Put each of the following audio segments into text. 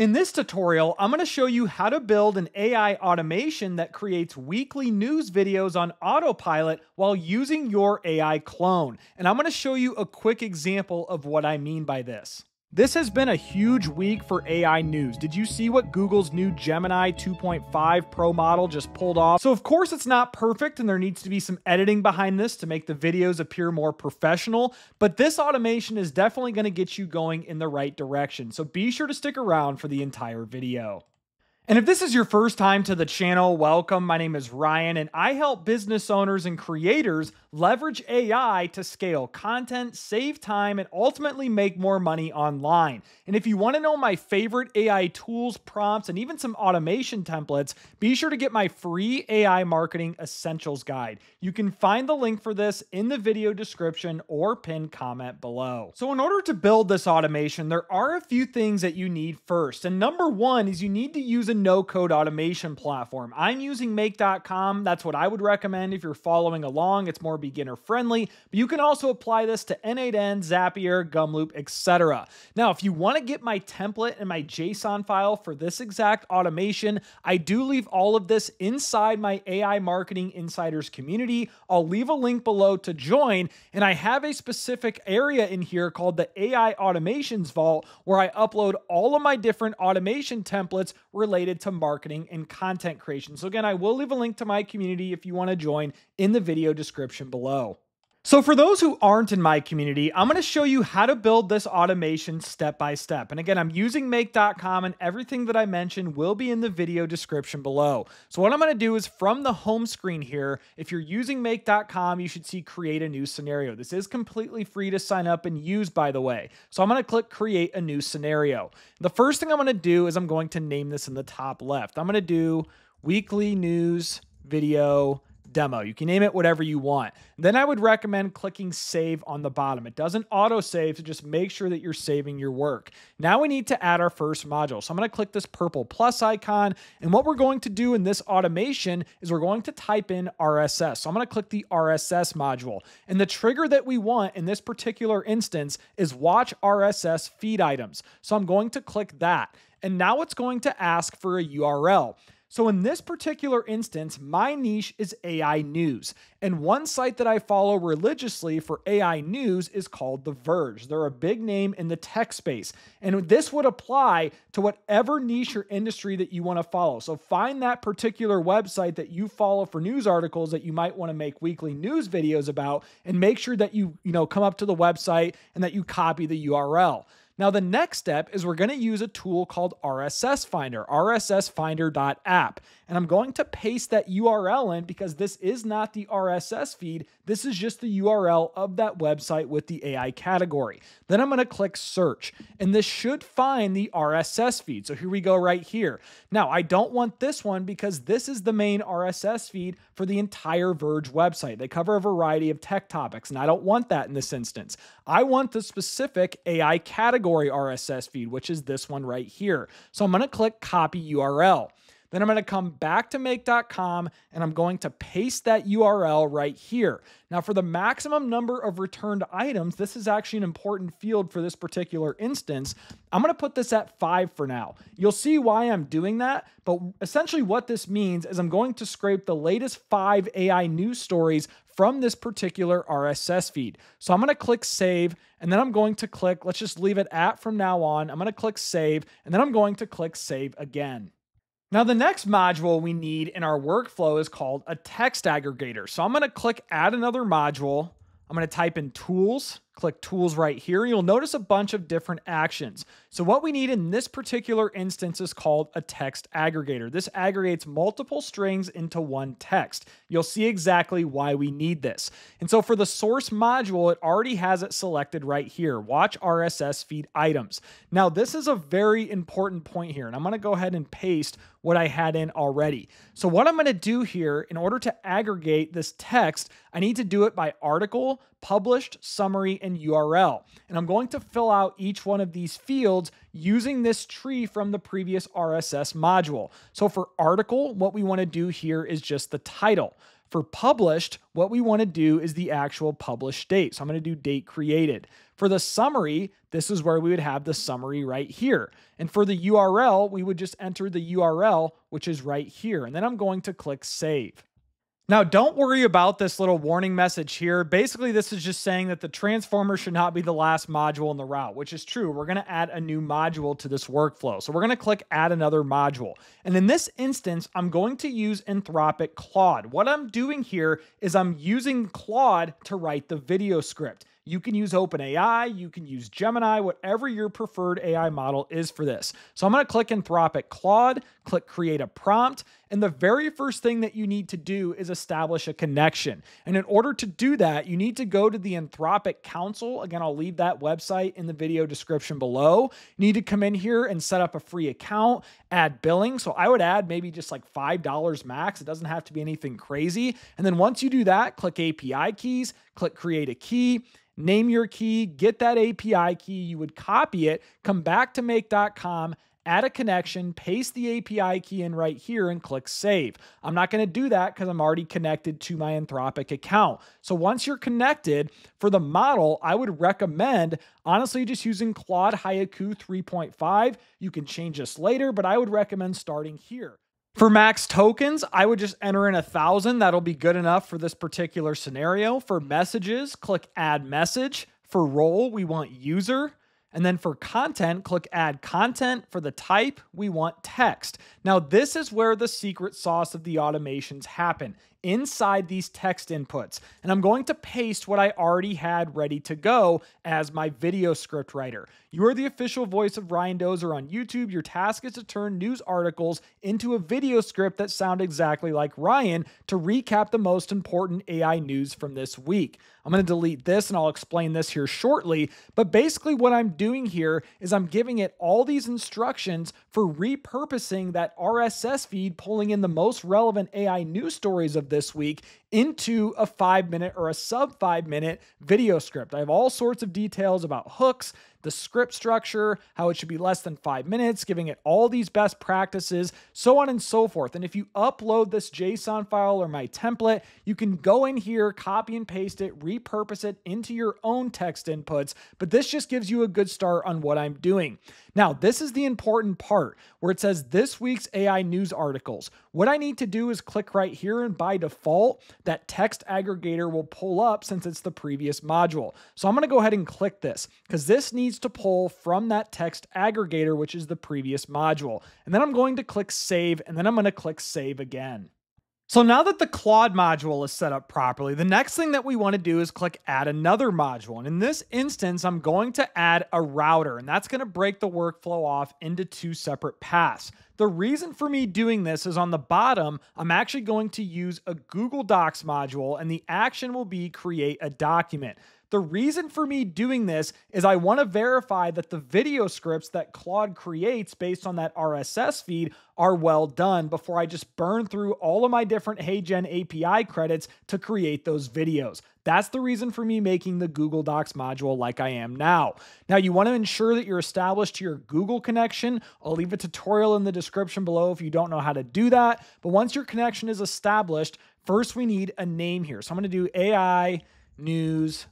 In this tutorial, I'm going to show you how to build an AI automation that creates weekly news videos on autopilot while using your AI clone. And I'm going to show you a quick example of what I mean by this. This has been a huge week for AI news. Did you see what Google's new Gemini 2.5 Pro model just pulled off? So, of course, it's not perfect and there needs to be some editing behind this to make the videos appear more professional, but this automation is definitely going to get you going in the right direction. So, be sure to stick around for the entire video. And if this is your first time to the channel, welcome. My name is Ryan, and I help business owners and creators leverage AI to scale content, save time, and ultimately make more money online. And if you want to know my favorite AI tools, prompts, and even some automation templates, be sure to get my free AI Marketing Essentials Guide. You can find the link for this in the video description or pinned comment below. So, in order to build this automation, there are a few things that you need first. And number one is you need to use a no code automation platform. I'm using make.com. That's what I would recommend if you're following along. It's more beginner friendly, but you can also apply this to N8N, Zapier, Gumloop, etc. Now, if you want to get my template and my JSON file for this exact automation, I do leave all of this inside my AI Marketing Insiders community. I'll leave a link below to join, and I have a specific area in here called the AI Automations Vault where I upload all of my different automation templates related to marketing and content creation. So, again, I will leave a link to my community if you want to join in the video description below. So for those who aren't in my community, I'm going to show you how to build this automation step by step. And again, I'm using make.com and everything that I mentioned will be in the video description below. So what I'm going to do is from the home screen here, if you're using make.com, you should see create a new scenario. This is completely free to sign up and use by the way. So I'm going to click create a new scenario. The first thing I'm going to do is I'm going to name this in the top left. I'm going to do weekly news video demo. You can name it whatever you want. Then I would recommend clicking save on the bottom. It doesn't auto save, so just make sure that you're saving your work. Now we need to add our first module. So I'm going to click this purple plus icon. And what we're going to do in this automation is we're going to type in RSS. So I'm going to click the RSS module. And the trigger that we want in this particular instance is watch RSS feed items. So I'm going to click that. And now it's going to ask for a URL. So in this particular instance, my niche is AI news. And one site that I follow religiously for AI news is called The Verge. They're a big name in the tech space. And this would apply to whatever niche or industry that you want to follow. So find that particular website that you follow for news articles that you might want to make weekly news videos about and make sure that you, you know, come up to the website and that you copy the URL. Now, the next step is we're going to use a tool called RSS Finder, rssfinder.app. And I'm going to paste that URL in because this is not the RSS feed. This is just the URL of that website with the AI category. Then I'm going to click search, and this should find the RSS feed. So here we go right here. Now, I don't want this one because this is the main RSS feed for the entire Verge website. They cover a variety of tech topics, and I don't want that in this instance. I want the specific AI category category RSS feed, which is this one right here. So I'm going to click copy URL. Then I'm going to come back to make.com and I'm going to paste that URL right here. Now, for the maximum number of returned items, this is actually an important field for this particular instance. I'm going to put this at five for now. You'll see why I'm doing that, but essentially what this means is I'm going to scrape the latest five AI news stories from this particular RSS feed. So I'm going to click save and then I'm going to click, let's just leave it at from now on. I'm going to click save and then I'm going to click save again. Now, the next module we need in our workflow is called a text aggregator. So I'm going to click add another module. I'm going to type in tools click tools right here, you'll notice a bunch of different actions. So what we need in this particular instance is called a text aggregator. This aggregates multiple strings into one text. You'll see exactly why we need this. And so for the source module, it already has it selected right here. Watch RSS feed items. Now this is a very important point here, and I'm gonna go ahead and paste what I had in already. So what I'm gonna do here, in order to aggregate this text, I need to do it by article, published, summary, and URL. And I'm going to fill out each one of these fields using this tree from the previous RSS module. So for article, what we want to do here is just the title. For published, what we want to do is the actual published date. So I'm going to do date created. For the summary, this is where we would have the summary right here. And for the URL, we would just enter the URL, which is right here. And then I'm going to click save. Now, don't worry about this little warning message here. Basically, this is just saying that the transformer should not be the last module in the route, which is true. We're going to add a new module to this workflow. So we're going to click add another module. And in this instance, I'm going to use Anthropic Claude. What I'm doing here is I'm using Claude to write the video script. You can use OpenAI, you can use Gemini, whatever your preferred AI model is for this. So I'm going to click Anthropic Claude, click Create a Prompt, and the very first thing that you need to do is establish a connection. And in order to do that, you need to go to the Anthropic Console. Again, I'll leave that website in the video description below. You need to come in here and set up a free account, add billing. So I would add maybe just like $5 max. It doesn't have to be anything crazy. And then once you do that, click API keys, click Create a Key name your key, get that API key. You would copy it, come back to make.com, add a connection, paste the API key in right here, and click save. I'm not going to do that because I'm already connected to my Anthropic account. So once you're connected, for the model, I would recommend honestly just using Claude Haiku 3.5. You can change this later, but I would recommend starting here. For max tokens, I would just enter in a thousand. That'll be good enough for this particular scenario. For messages, click add message. For role, we want user. And then for content, click add content. For the type, we want text. Now, this is where the secret sauce of the automations happen inside these text inputs. And I'm going to paste what I already had ready to go as my video script writer. You are the official voice of Ryan Doser on YouTube. Your task is to turn news articles into a video script that sound exactly like Ryan to recap the most important AI news from this week. I'm going to delete this and I'll explain this here shortly. But basically, what I'm doing here is I'm giving it all these instructions for repurposing that RSS feed, pulling in the most relevant AI news stories of this week into a five minute or a sub five minute video script. I have all sorts of details about hooks, the script structure, how it should be less than five minutes, giving it all these best practices, so on and so forth. And if you upload this JSON file or my template, you can go in here, copy and paste it, repurpose it into your own text inputs. But this just gives you a good start on what I'm doing. Now, this is the important part where it says this week's AI news articles. What I need to do is click right here, and by default, that text aggregator will pull up since it's the previous module. So I'm going to go ahead and click this because this needs to pull from that text aggregator, which is the previous module. And then I'm going to click save, and then I'm going to click save again. So now that the Claude module is set up properly, the next thing that we want to do is click add another module. And in this instance, I'm going to add a router, and that's going to break the workflow off into two separate paths. The reason for me doing this is on the bottom, I'm actually going to use a Google Docs module, and the action will be create a document. The reason for me doing this is I want to verify that the video scripts that Claude creates based on that RSS feed are well done before I just burn through all of my different HeyGen API credits to create those videos. That's the reason for me making the Google Docs module like I am now. Now, you want to ensure that you're established to your Google connection. I'll leave a tutorial in the description below if you don't know how to do that. But once your connection is established, first we need a name here. So I'm going to do AI News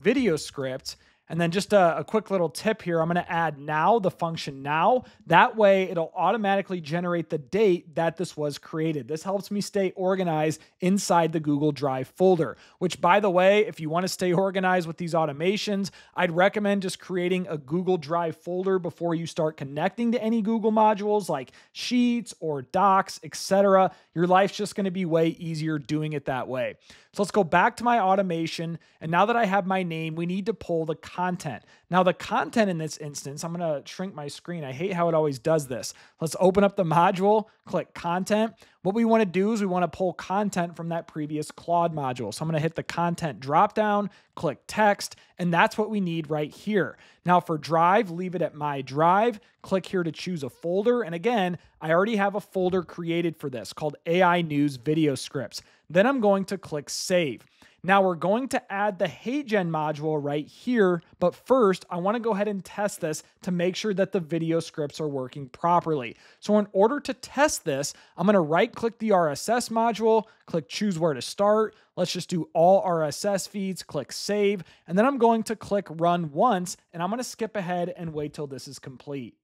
video script and then just a, a, quick little tip here. I'm going to add now, the function now. That way it'll automatically generate the date that this was created. This helps me stay organized inside the Google Drive folder, which by the way, if you want to stay organized with these automations, I'd recommend just creating a Google Drive folder before you start connecting to any Google modules like Sheets or Docs, etc. Your life's just going to be way easier doing it that way. So let's go back to my automation. And now that I have my name, we need to pull the content. Now, the content in this instance, I'm going to shrink my screen. I hate how it always does this. Let's open up the module, click content. What we want to do is we want to pull content from that previous Claude module. So I'm going to hit the content dropdown, click text, and that's what we need right here. Now for drive, leave it at my drive. Click here to choose a folder. And again, I already have a folder created for this called AI News Video Scripts. Then I'm going to click save. Now we're going to add the HeyGen module right here, but first I wanna go ahead and test this to make sure that the video scripts are working properly. So in order to test this, I'm gonna right click the RSS module, click choose where to start. Let's just do all RSS feeds, click save, and then I'm going to click run once, and I'm going to skip ahead and wait till this is complete.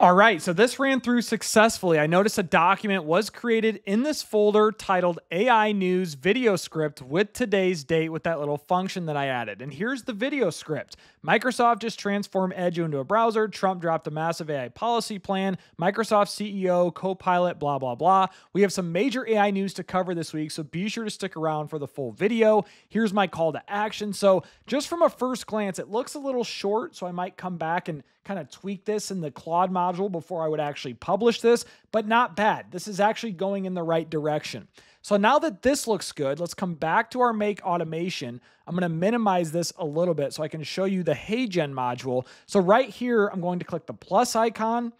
All right, so this ran through successfully. I noticed a document was created in this folder titled AI News Video Script with today's date with that little function that I added. And here's the video script. Microsoft just transformed Edge into a browser. Trump dropped a massive AI policy plan. Microsoft CEO, Copilot, blah, blah, blah. We have some major AI news to cover this week, so be sure to stick around for the full video. Here's my call to action. So, just from a first glance, it looks a little short, so I might come back and kind of tweak this in the Claude module before I would actually publish this, but not bad. This is actually going in the right direction. So now that this looks good, let's come back to our make automation. I'm going to minimize this a little bit so I can show you the HeyGen module. So right here, I'm going to click the plus icon, and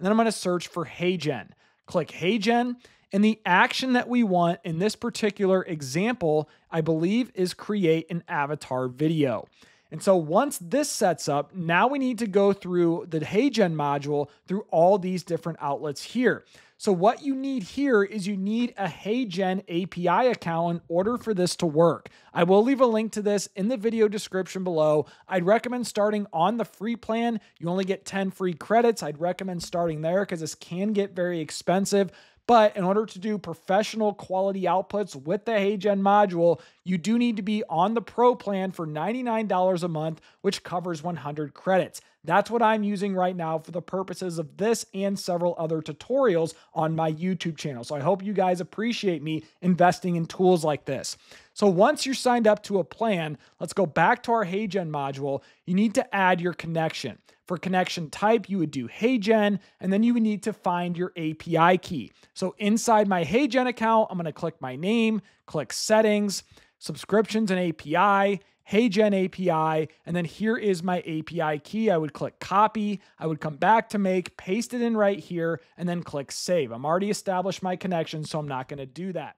then I'm going to search for HeyGen. Click HeyGen, and the action that we want in this particular example, I believe, is create an avatar video. And so once this sets up, now we need to go through the HeyGen module through all these different outlets here. So what you need here is you need a HeyGen API account in order for this to work. I will leave a link to this in the video description below. I'd recommend starting on the free plan. You only get 10 free credits. I'd recommend starting there because this can get very expensive. But in order to do professional quality outputs with the HeyGen module, you do need to be on the Pro plan for $99 a month, which covers 100 credits. That's what I'm using right now for the purposes of this and several other tutorials on my YouTube channel. So I hope you guys appreciate me investing in tools like this. So once you're signed up to a plan, let's go back to our HeyGen module. You need to add your connection. For connection type, you would do HeyGen, and then you would need to find your API key. So inside my HeyGen account, I'm going to click my name, click settings, subscriptions and API, HeyGen API, and then here is my API key. I would click copy. I would come back to make, paste it in right here, and then click save. I'm already established my connection, so I'm not going to do that.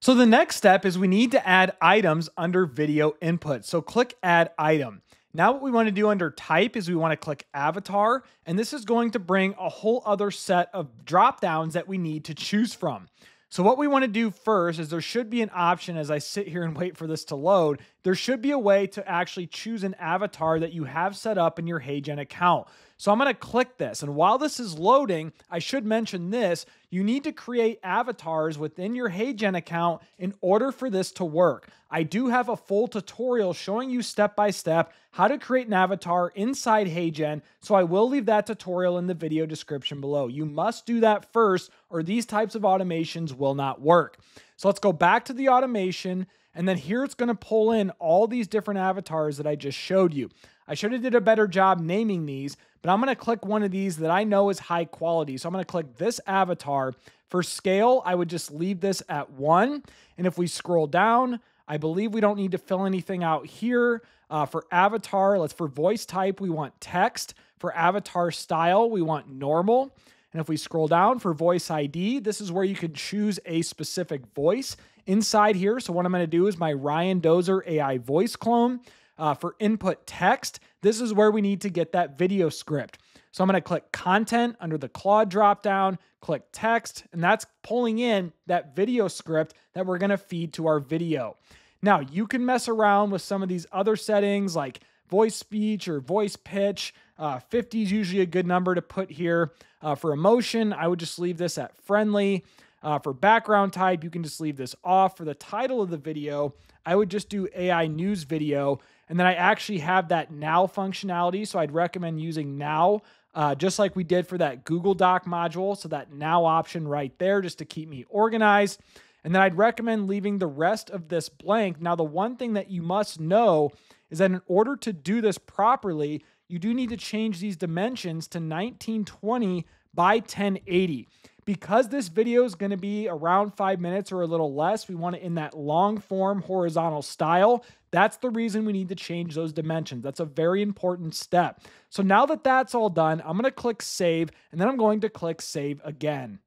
So the next step is we need to add items under video input. So click add item. Now what we want to do under type is we want to click avatar, and this is going to bring a whole other set of drop downs that we need to choose from. So what we want to do first is there should be an option as I sit here and wait for this to load. There should be a way to actually choose an avatar that you have set up in your HeyGen account. So I'm going to click this. And while this is loading, I should mention this. You need to create avatars within your HeyGen account in order for this to work. I do have a full tutorial showing you step by step how to create an avatar inside HeyGen, so I will leave that tutorial in the video description below. You must do that first or these types of automations will not work. So let's go back to the automation and then here it's going to pull in all these different avatars that I just showed you. I should have did a better job naming these, but I'm going to click one of these that I know is high quality. So I'm going to click this avatar. For scale, I would just leave this at one. And if we scroll down, I believe we don't need to fill anything out here. Uh, for avatar, let's for voice type, we want text. For avatar style, we want normal. And if we scroll down for voice ID, this is where you can choose a specific voice inside here. So what I'm going to do is my Ryan Doser AI voice clone. Uh, for input text, this is where we need to get that video script. So I'm going to click content under the Claude dropdown, click text, and that's pulling in that video script that we're going to feed to our video. Now, you can mess around with some of these other settings like voice speech or voice pitch. Uh, 50 is usually a good number to put here. Uh, for emotion, I would just leave this at friendly. Uh, for background type, you can just leave this off. For the title of the video, I would just do AI news video. And then I actually have that now functionality. So I'd recommend using now, uh, just like we did for that Google Doc module. So that now option right there, just to keep me organized. And then I'd recommend leaving the rest of this blank. Now, the one thing that you must know is that in order to do this properly, you do need to change these dimensions to 1920 by 1080. Because this video is going to be around five minutes or a little less, we want it in that long form horizontal style. That's the reason we need to change those dimensions. That's a very important step. So now that that's all done, I'm going to click save and then I'm going to click save again.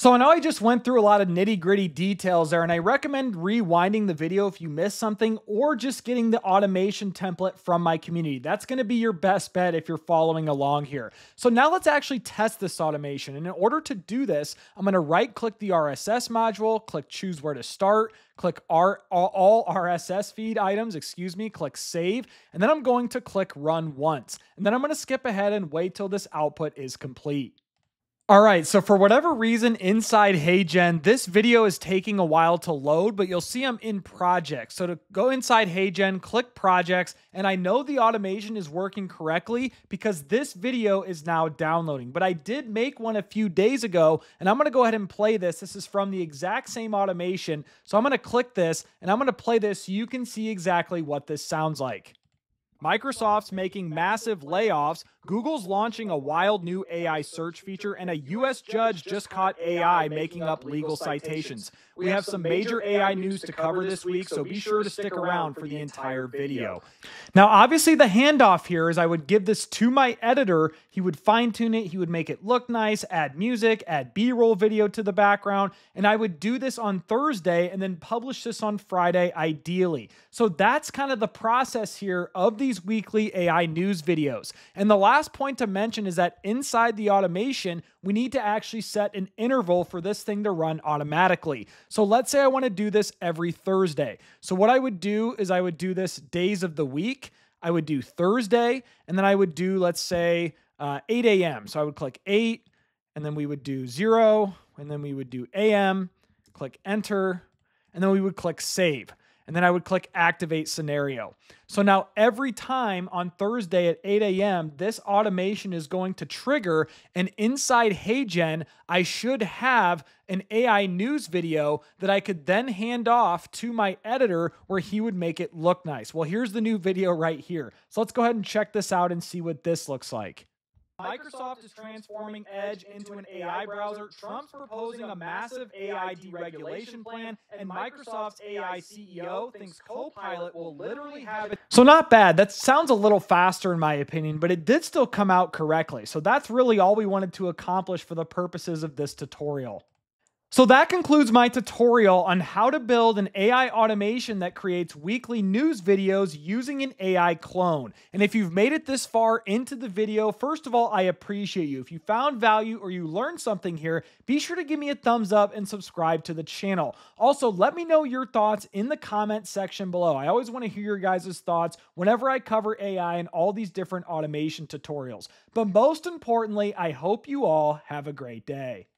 So I know I just went through a lot of nitty gritty details there, and I recommend rewinding the video if you missed something or just getting the automation template from my community. That's going to be your best bet if you're following along here. So now let's actually test this automation. And in order to do this, I'm going to right click the RSS module, click choose where to start, click R, all RSS feed items, excuse me, click save, and then I'm going to click run once. And then I'm going to skip ahead and wait till this output is complete. All right, so for whatever reason inside HeyGen, this video is taking a while to load, but you'll see I'm in projects. So to go inside HeyGen, click projects, and I know the automation is working correctly because this video is now downloading. But I did make one a few days ago, and I'm gonna go ahead and play this. This is from the exact same automation. So I'm gonna click this, and I'm gonna play this so you can see exactly what this sounds like. Microsoft's making massive layoffs, Google's launching a wild new AI search feature, and a US judge just caught AI making up legal citations. We have some major AI news to cover this week, so be sure to stick around for the entire video. Now, obviously, the handoff here is I would give this to my editor. He would fine tune it, he would make it look nice, add music, add B roll video to the background, and I would do this on Thursday and then publish this on Friday, ideally. So that's kind of the process here of these weekly AI news videos. And the last point to mention is that inside the automation, we need to actually set an interval for this thing to run automatically. So let's say I want to do this every Thursday. So what I would do is I would do this days of the week. I would do Thursday, and then I would do, let's say, uh, 8 a.m. So I would click 8, and then we would do 0, and then we would do AM, click enter, and then we would click save and then I would click activate scenario. So now every time on Thursday at 8 a.m., this automation is going to trigger and inside HeyGen, I should have an AI news video that I could then hand off to my editor where he would make it look nice. Well, here's the new video right here. So let's go ahead and check this out and see what this looks like. Microsoft is transforming Edge into an AI browser. Trump's proposing a massive AI deregulation plan, and Microsoft's AI CEO thinks Copilot will literally have it. So, not bad. That sounds a little faster, in my opinion, but it did still come out correctly. So, that's really all we wanted to accomplish for the purposes of this tutorial. So that concludes my tutorial on how to build an AI automation that creates weekly news videos using an AI clone. And if you've made it this far into the video, first of all, I appreciate you. If you found value or you learned something here, be sure to give me a thumbs up and subscribe to the channel. Also, let me know your thoughts in the comment section below. I always want to hear your guys' thoughts whenever I cover AI and all these different automation tutorials. But most importantly, I hope you all have a great day.